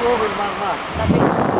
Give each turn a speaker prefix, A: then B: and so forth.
A: over Google, my más.